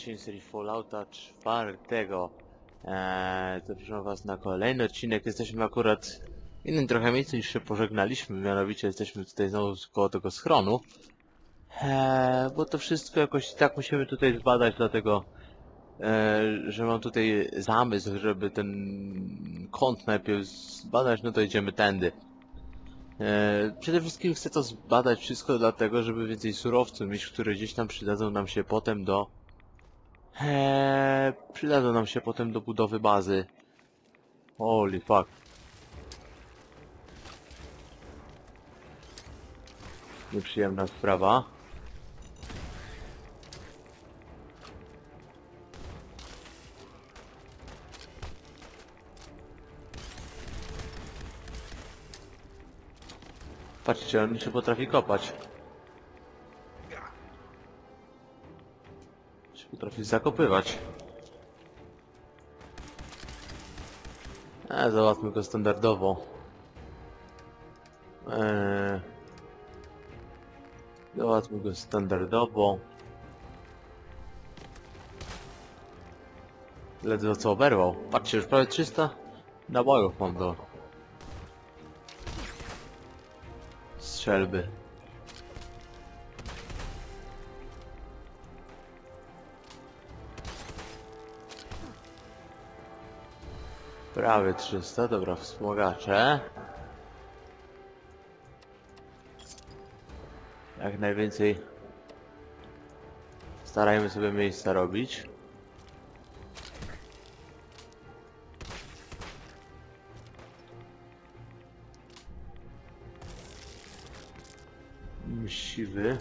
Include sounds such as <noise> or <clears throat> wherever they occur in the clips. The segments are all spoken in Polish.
odcinek serii Fallouta czwartego. Eee, zapraszam was na kolejny odcinek. Jesteśmy akurat w innym trochę miejscu niż się pożegnaliśmy, mianowicie jesteśmy tutaj znowu koło tego schronu. Eee, bo to wszystko jakoś tak musimy tutaj zbadać, dlatego eee, że mam tutaj zamysł, żeby ten kąt najpierw zbadać, no to idziemy tędy. E, Przede wszystkim chcę to zbadać wszystko dlatego, żeby więcej surowców mieć, które gdzieś tam przydadzą nam się potem do... Eee, przydadzą nam się potem do budowy bazy. Holy fuck. Nieprzyjemna sprawa. Patrzcie, on się potrafi kopać. Potrafi zakopywać. E, załatwmy go standardowo. Eee, załatwmy go standardowo. Ledwo co oberwał. Patrzcie, już prawie 300 nabojów mam do strzelby. Prawie 300, dobra, wspomagacze. Jak najwięcej starajmy sobie miejsca robić. Siwy.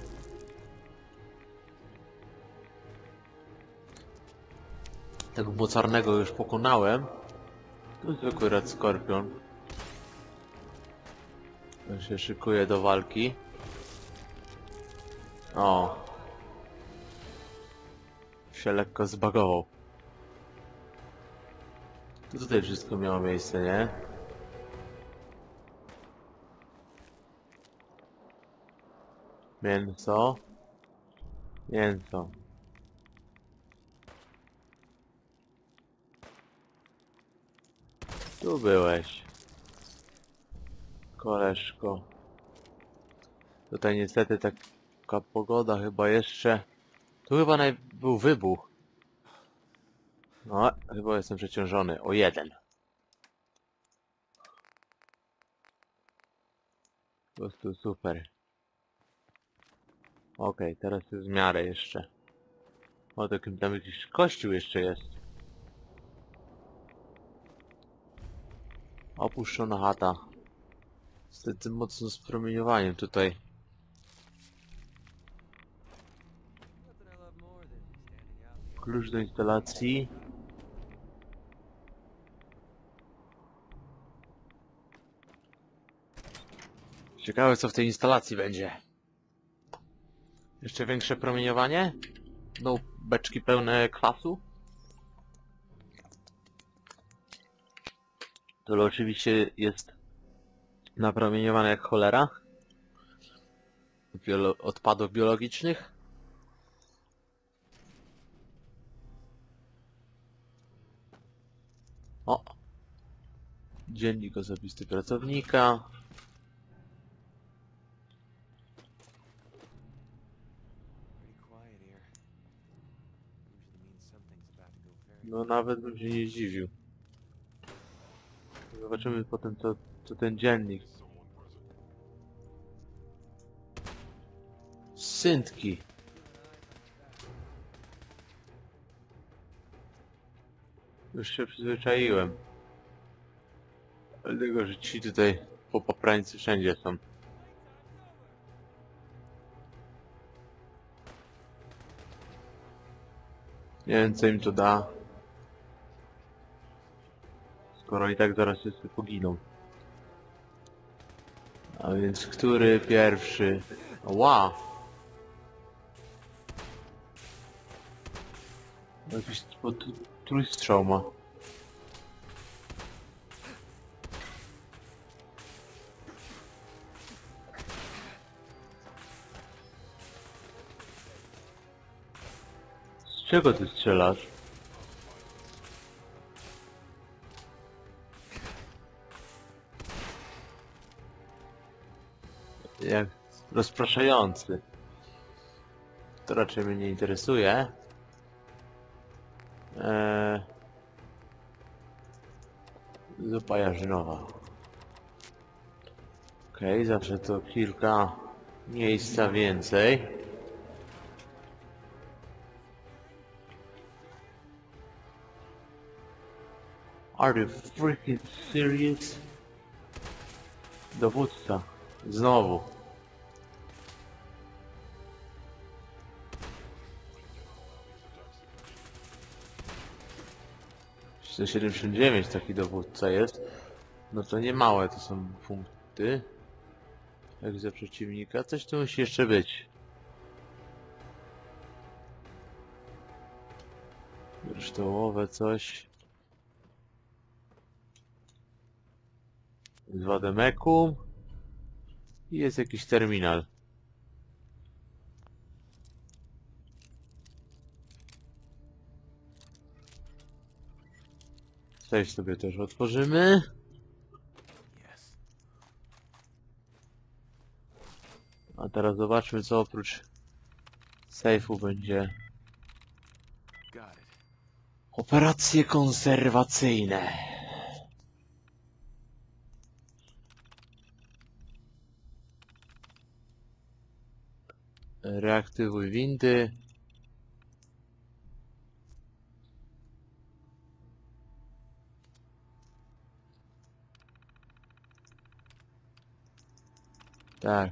Tego mocarnego już pokonałem. To zwykły Red Scorpion. On się szykuje do walki. O. Się lekko zbagował. To tutaj wszystko miało miejsce, nie? Mięso. Mięso. Tu byłeś. Koleżko. Tutaj niestety taka pogoda chyba jeszcze... Tu chyba naj... był wybuch. No, chyba jestem przeciążony. O jeden. Po prostu super. Okej, teraz jest w miarę jeszcze. O, takim tam jakiś kościół jeszcze jest. Opuszczona chata. Z tym mocno spromieniowaniem tutaj. Klucz do instalacji. Ciekawe co w tej instalacji będzie. Jeszcze większe promieniowanie? No, beczki pełne klasu? To oczywiście jest napromieniowane jak cholera. Biolo odpadów biologicznych. O! Dziennik osobisty pracownika. No nawet bym się nie zdziwił. Zobaczymy potem co, co ten dziennik. Syntki. Już się przyzwyczaiłem. Dlatego, że ci tutaj po poprańcy wszędzie są. Nie wiem co im to da. Skoro i tak zaraz wszyscy poginą. A więc który pierwszy? Ła! Jakiś trójstrzał ma. czego ty strzelasz? Jak rozpraszający. To raczej mnie nie interesuje. Eee... Zupa jarzynowa. Okej, zawsze to kilka miejsca więcej. Are you freaking serious? Dowódca. Znowu. 179 taki dowódca jest. No to nie małe to są punkty. Jak za przeciwnika. Coś tu musi jeszcze być. Kryształowe coś. Z wademekum. I jest jakiś terminal. Coś sobie też otworzymy. A teraz zobaczmy co oprócz sejfu będzie. Operacje konserwacyjne. Reaktywuj windy. Tak.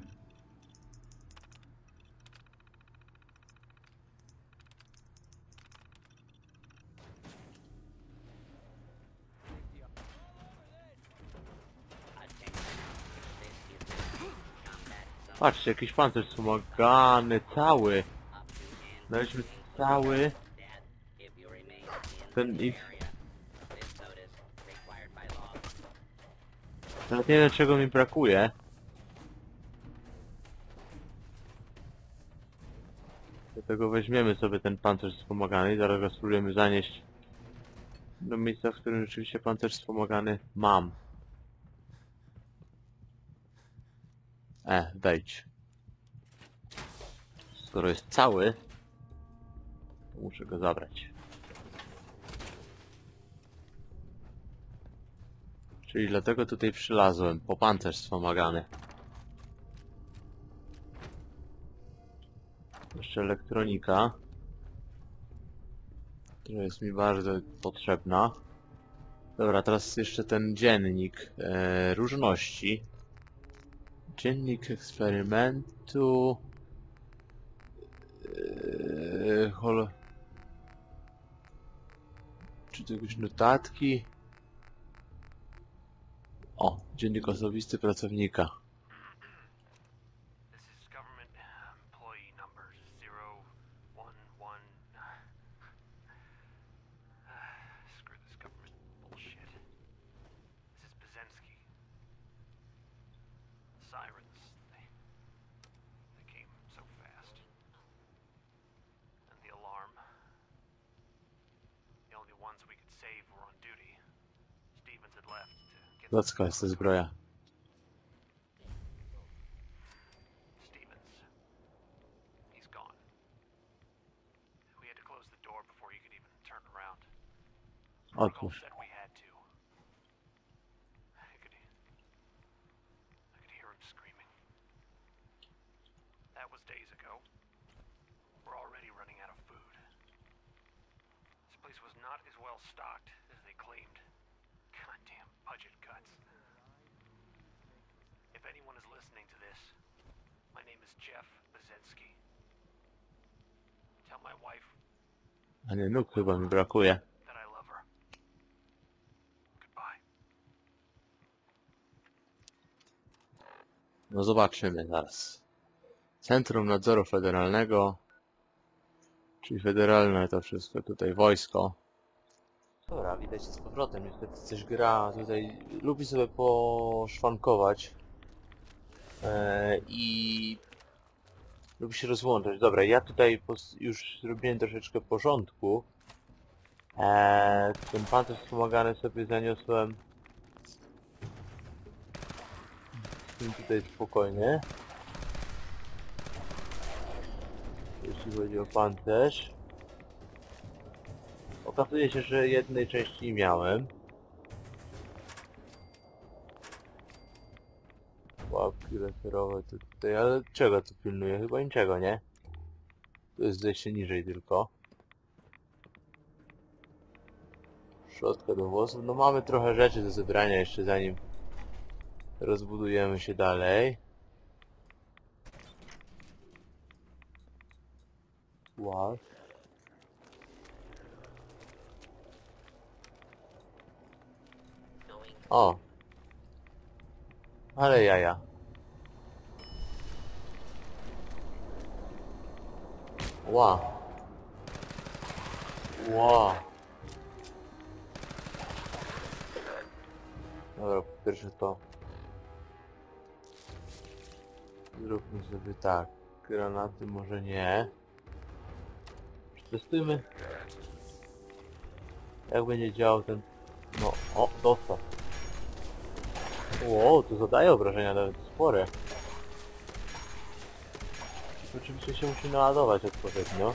Patrzcie, jakiś pancerz wspomagany, cały. Znaleźliśmy cały ten ich... Nawet nie wiem czego mi brakuje. Dlatego weźmiemy sobie ten pancerz wspomagany i zaraz go spróbujemy zanieść do miejsca, w którym rzeczywiście pancerz wspomagany mam. E, wejdź. Skoro jest cały, to muszę go zabrać. Czyli dlatego tutaj przylazłem, po pancerz wspomagany. Jeszcze elektronika. Która jest mi bardzo potrzebna. Dobra, teraz jeszcze ten dziennik e, różności. Dziennik eksperymentu. Eee, hol... Czy to jakieś notatki? O, dziennik osobisty pracownika. We're already running out of food. This place was not as well stocked as they claimed. Goddamn budget cuts. If anyone is listening to this, my name is Jeff Bazensky. Tell my wife A nie, nóg chyba mi brakuje. that I love her. Goodbye. No zobaczymy zaraz. Centrum Nadzoru Federalnego. Czyli federalne to wszystko tutaj, wojsko. Dobra, widać z powrotem. Niestety coś gra tutaj. Lubi sobie poszwankować. E, I lubi się rozłączać. Dobra, ja tutaj już zrobiłem troszeczkę porządku. Eee, ten pancerz wspomagany sobie zaniosłem. Tym tutaj spokojnie. Jeśli chodzi o pancerz. Okazuje się, że jednej części nie miałem. Łapki laserowe to tutaj, ale czego tu pilnuję? Chyba niczego, nie? To jest zejście niżej tylko. Szczotka do włosów. No mamy trochę rzeczy do zebrania jeszcze zanim rozbudujemy się dalej. Wow. O! Ale jaja. Ła. Ła. Dobra, po pierwsze to... Zróbmy sobie tak. Granaty może nie. Przetestujmy. Jak będzie działał ten... No, o, dostał. Ło, to zadaje obrażenia nawet spore. Oczywiście się musi naładować odpowiednio.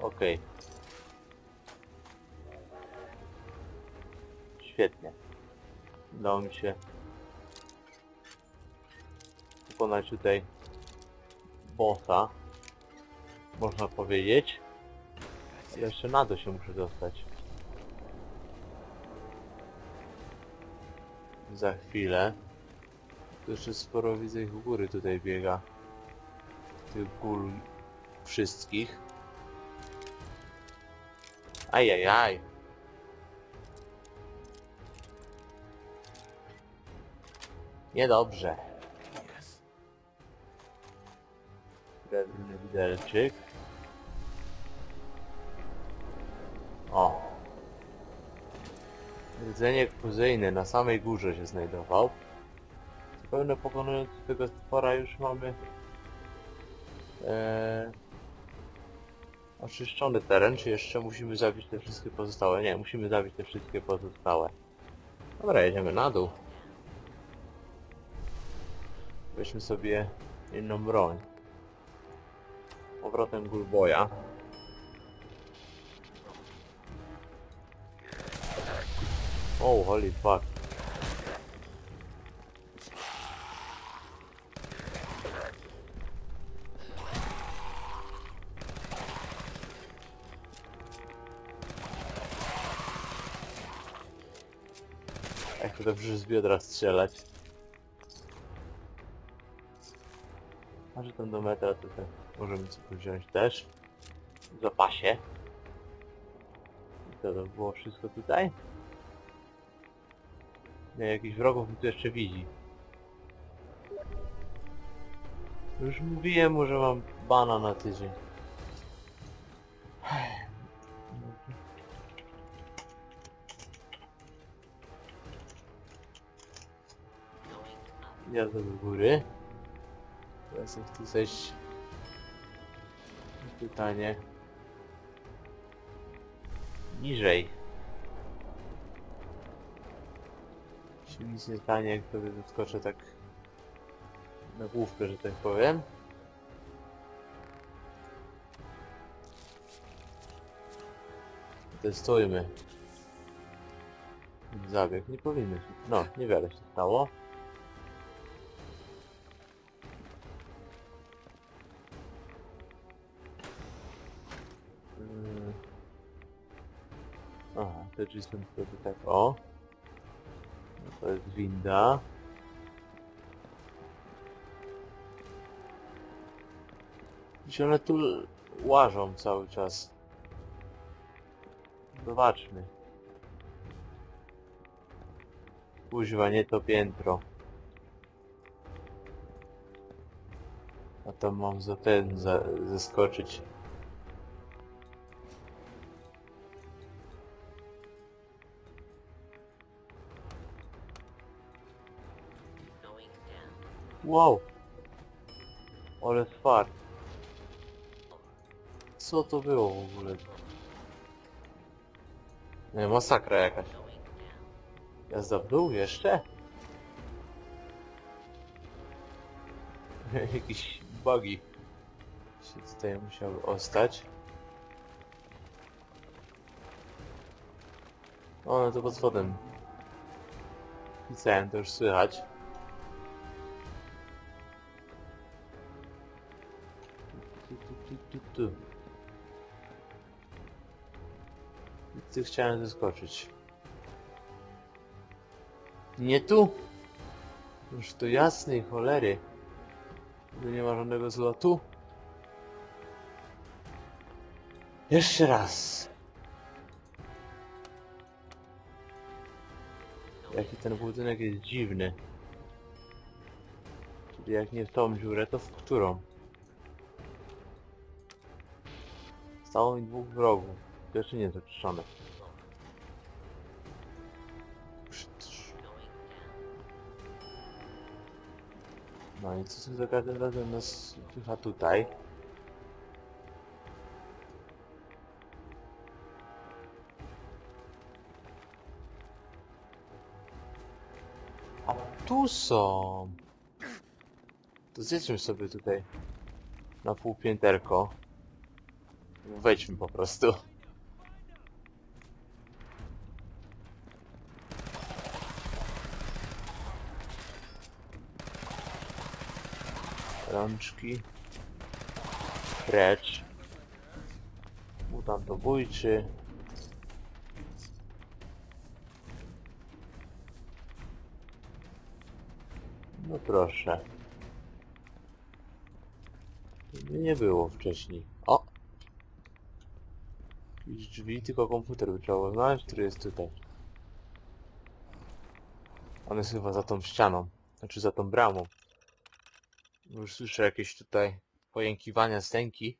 Okej. Świetnie. Udało mi się pokonać tutaj bossa. Można powiedzieć. Jeszcze na to się muszę dostać. Za chwilę. Tu jeszcze sporo widzę ich u góry tutaj biega. Tych gól wszystkich. Ajajaj. Niedobrze. Drewny widelczyk. Rdzenie kuzyjny na samej górze się znajdował. Zupełnie pokonując tego stwora już mamy e, oczyszczony teren, czy jeszcze musimy zabić te wszystkie pozostałe? Nie, musimy zabić te wszystkie pozostałe. Dobra, jedziemy na dół. Weźmy sobie inną broń. Powrotem Gulboja. Oh, holy fuck. Jak to dobrze z biodra strzelać. A że tam do metra to tak możemy sobie wziąć też. W zapasie. I to, to było wszystko tutaj? Nie, jakichś wrogów mi tu jeszcze widzi. Już mówiłem mu, że mam bana na tydzień. Jadę do góry. Teraz jak tu zejść... Pytanie... Niżej. Się nic nie stanie, jak sobie wyskoczę tak... Na główkę, że tak powiem. Testujmy. Zabieg, nie powinno się... No, niewiele się stało. Mm. Aha, te drzwi są wtedy tak, o. To jest winda. Gdzieś one tu łażą cały czas. Zobaczmy. Kuźwa, nie to piętro. A tam mam za ten, za, zeskoczyć. Wow. Ale swar. Co to było w ogóle? Nie, masakra jakaś. Jazda w dół jeszcze? <laughs> Jakiś bugi się tutaj musiały ostać. O, no to pod spodem. Pisałem, to już słychać. Tu, tu chciałem zeskoczyć. Nie tu! Już to jasnej cholery. Tu nie ma żadnego zlotu. Jeszcze raz. Jaki ten budynek jest dziwny. Czyli jak nie w tą dziurę, to w którą? Stało mi dwóch wrogów. Jeszcze. Pszcz. No i co tu za każdym razem nas wpycha tutaj? A tu są! To zjedźmy sobie tutaj na półpięterko. Wejdźmy po prostu. Rączki. Precz. Mutantobójczy. No proszę. Nie było wcześniej. Jakieś drzwi, tylko komputer by trzeba znaleźć, który jest tutaj. On jest chyba za tą ścianą. Znaczy za tą bramą. Już słyszę jakieś tutaj pojękiwania stęki.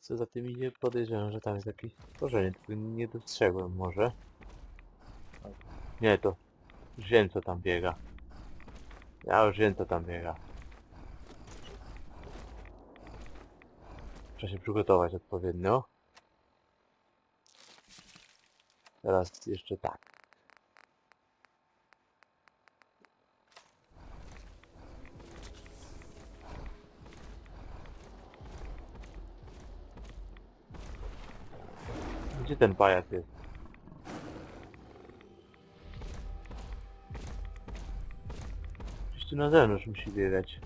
Co za tym idzie? Podejrzewam, że tam jest jakieś stworzenie, tylko nie dostrzegłem może. Nie, to już wiem co tam biega. Ja już wiem co tam biega. Trzeba się przygotować odpowiednio. Teraz jeszcze tak. Gdzie ten pajac jest? Gdzieś tu na zewnątrz musi biegać.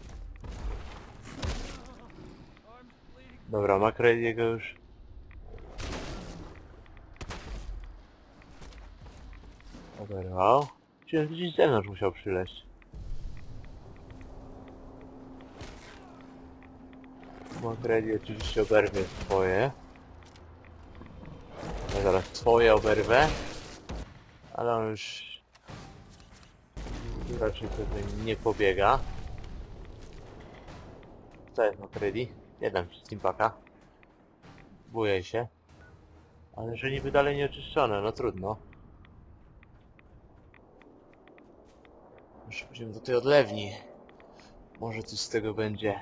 Dobra, Makrediego już... Oberwał. Czyli gdzieś z zewnątrz musiał przyleść. Makredi oczywiście oberwie swoje. Zaraz swoje oberwę. Ale on już... Raczej tutaj nie pobiega. Co jest Makredi? Nie dam ci Steampaka. Się. Ale że niby dalej nie oczyszczone, no trudno. Już pójdziemy do tej odlewni. Może coś z tego będzie.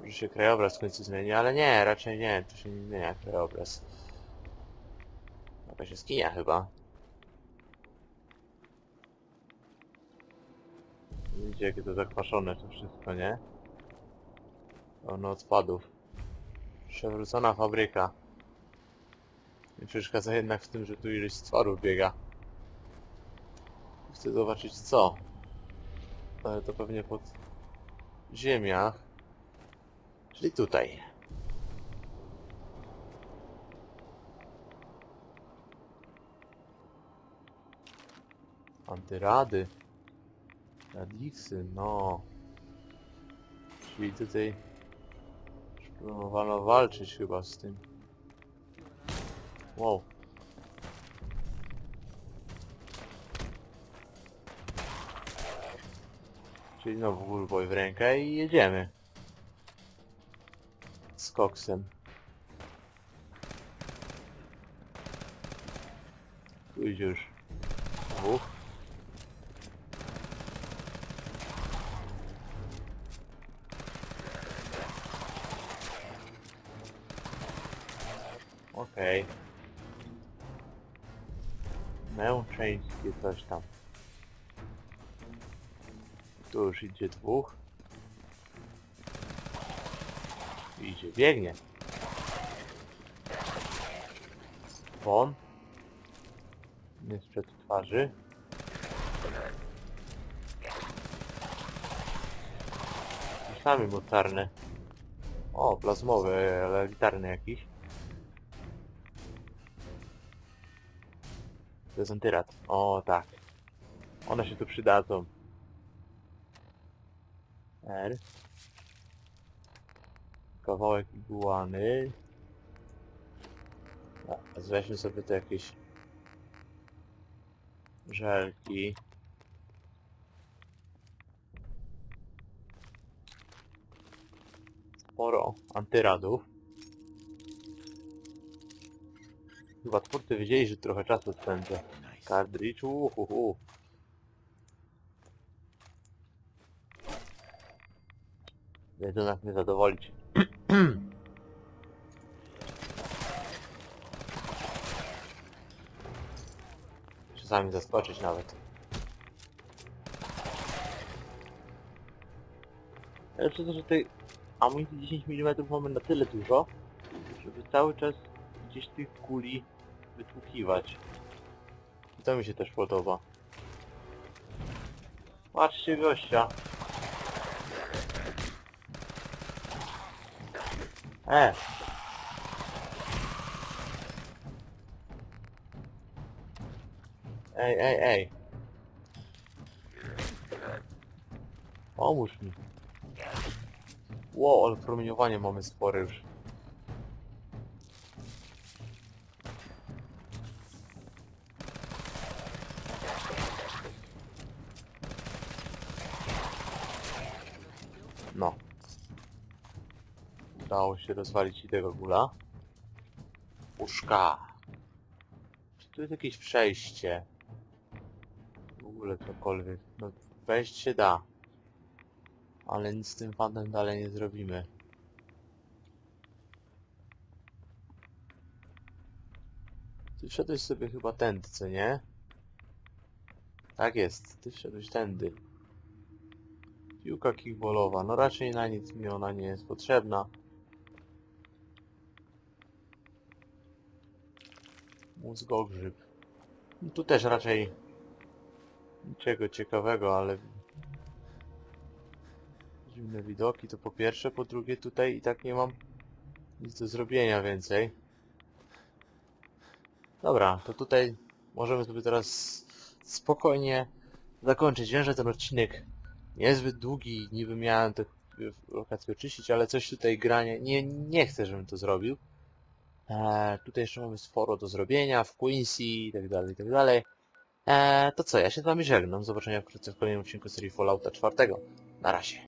Może się krajobraz w końcu zmieni, ale nie, raczej nie, tu się nie zmienia krajobraz. Jakaś jaskinia chyba. Widzicie jakie to zakwaszone to wszystko, nie? Pełno odpadów. Przewrócona fabryka. Nie przeszkadza jednak w tym, że tu ileś stworów biega. Chcę zobaczyć co. Ale to pewnie pod ziemiach. Czyli tutaj. Antyrady. Radiksy, no. Czyli tutaj próbowano walczyć chyba z tym. Wow. czyli znowu Bullboy w rękę i jedziemy. Z koksem. Pójdź już. Dwóch. Okej. Okay. Męczeńskie coś tam. Tu już idzie dwóch. Idzie, biegnie. Won. Nie sprzed twarzy. Sami mocarne. O, plazmowy, ale gitarny jakiś. Antyrat. O, tak. One się tu przydadzą. R. Kawałek iguany. A, weźmy sobie tu jakieś żelki. Sporo antyradów. Chyba twórcy wiedzieli, że trochę czasu spędzę. Cartridge, uhuhu. Wiedzą jak mnie zadowolić. <clears throat> Czasami zaskoczyć nawet. Ale przez to, że tej amunicji 10 mm mamy na tyle dużo, żeby cały czas gdzieś tych kuli wytłukiwać. I to mi się też podoba. Patrzcie gościa. E! Ej, ej, ej. Pomóż mi. Ło, ale promieniowanie mamy spore już. Udało się rozwalić i tego gula. Uszka. Czy tu jest jakieś przejście? W ogóle cokolwiek. No, wejść się da. Ale nic z tym fantem dalej nie zrobimy. Ty wszedłeś sobie chyba tędy, co nie? Tak jest, ty wszedłeś tędy. Piłka kickballowa, no raczej na nic mi ona nie jest potrzebna. Mózgogrzyb. No tu też raczej niczego ciekawego, ale dziwne widoki to po pierwsze, po drugie tutaj i tak nie mam nic do zrobienia więcej. Dobra, to tutaj możemy sobie teraz spokojnie zakończyć. Wiem, że ten odcinek niezbyt długi, niby miałem te lokacje oczyścić, ale coś tutaj granie, nie, nie chcę, żebym to zrobił. Eee, tutaj jeszcze mamy sporo do zrobienia w Quincy i tak dalej, i tak dalej. Eee, to co, ja się z wami żegnam. Do zobaczenia wkrótce w kolejnym odcinku serii Fallouta 4. Na razie.